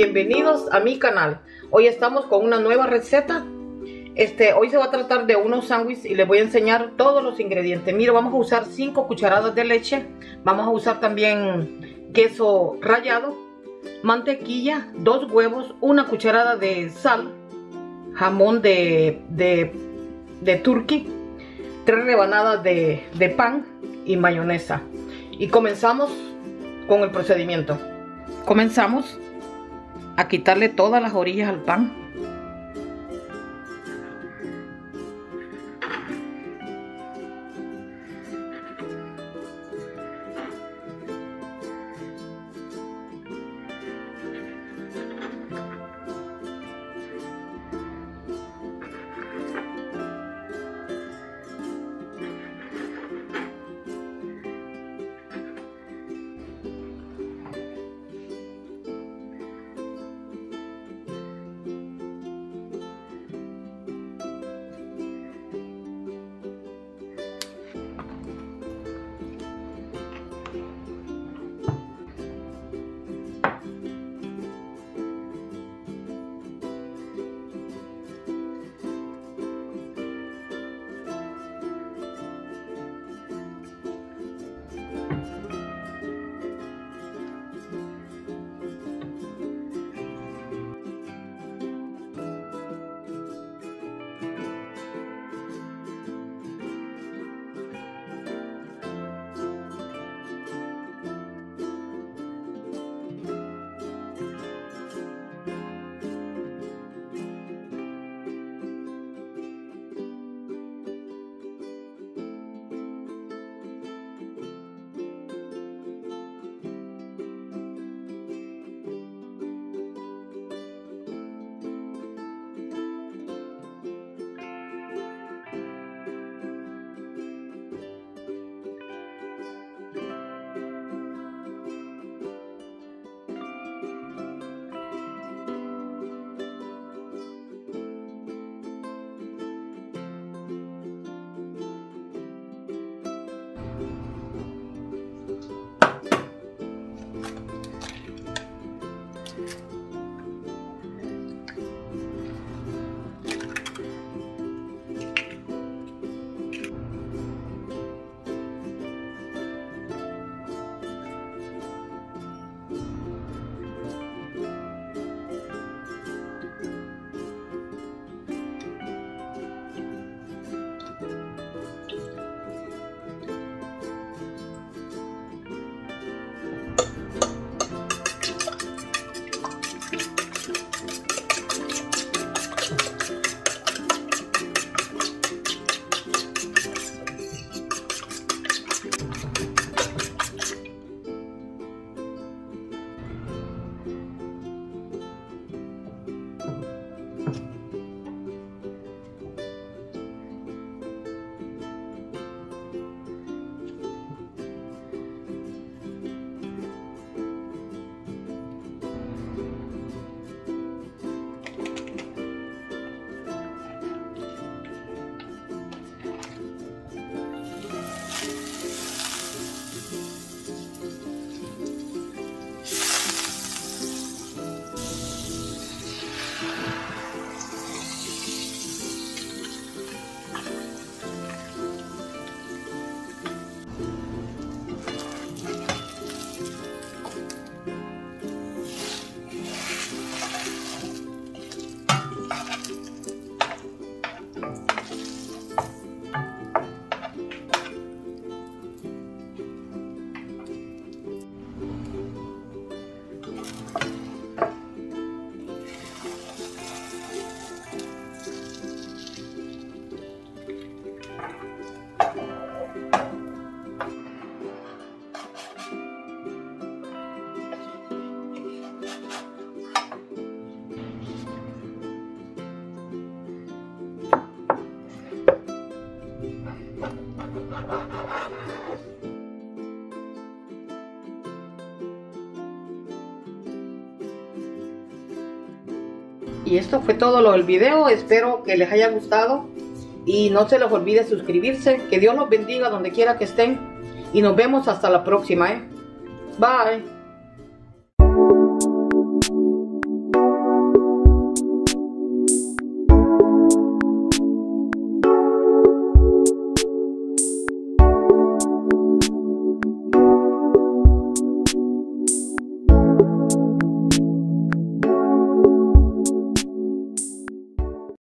bienvenidos a mi canal. Hoy estamos con una nueva receta. Este, hoy se va a tratar de unos sándwiches y les voy a enseñar todos los ingredientes. Mira, vamos a usar 5 cucharadas de leche. Vamos a usar también queso rallado, mantequilla, dos huevos, una cucharada de sal, jamón de, de, de turkey, tres rebanadas de, de pan y mayonesa. Y comenzamos con el procedimiento. Comenzamos a quitarle todas las orillas al pan. Y esto fue todo lo del video. Espero que les haya gustado. Y no se les olvide suscribirse. Que Dios los bendiga donde quiera que estén. Y nos vemos hasta la próxima. ¿eh? Bye.